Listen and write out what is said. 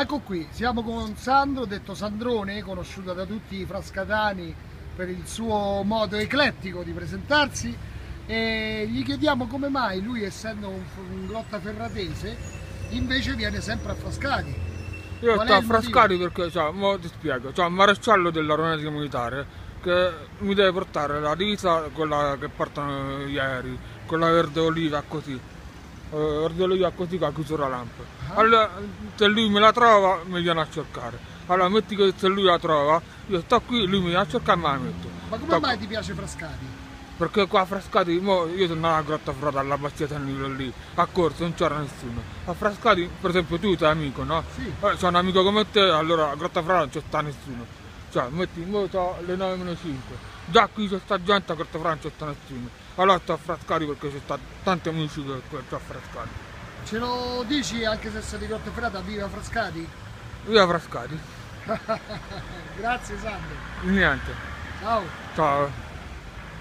Ecco qui, siamo con Sandro, detto Sandrone, conosciuto da tutti i frascatani per il suo modo eclettico di presentarsi e gli chiediamo come mai lui essendo un, un grotta ferratese invece viene sempre a Frascati. Io Qual sto a Frascati perché, cioè, mo ti spiego, un maresciallo dell'aeronautica militare che mi deve portare la divisa, quella che portano ieri, quella verde oliva così, eh, verde oliva così con la chiusura lampo. Ah. Allora, se lui me la trova, mi viene a cercare. Allora, metti che se lui la trova, io sto qui, lui mi viene a cercare e me la metto. Ma come Sto- mai ti piace Frascati? Perché qua a Frascati, mo io sono andato a Grotta Frata alla Bastia San Nilo lì, a corso, non c'era nessuno. A Frascati, per esempio, tu sei amico, no? Sì. Eh, c'è un amico come te, allora a Grotta Frata non c'è sta nessuno. Cioè, metti, mo sono le 9 meno 5. Già qui c'è sta gente, a Grotta Frata non c'è sta nessuno. Allora sto a Frascati perché c'è sta tanti amici che che sto a Frascati. Ce lo dici anche se sei di Grotta Ferrata, viva Frascati? Io a Frascati, Grazie Sandro. niente. Ciao. Ciao.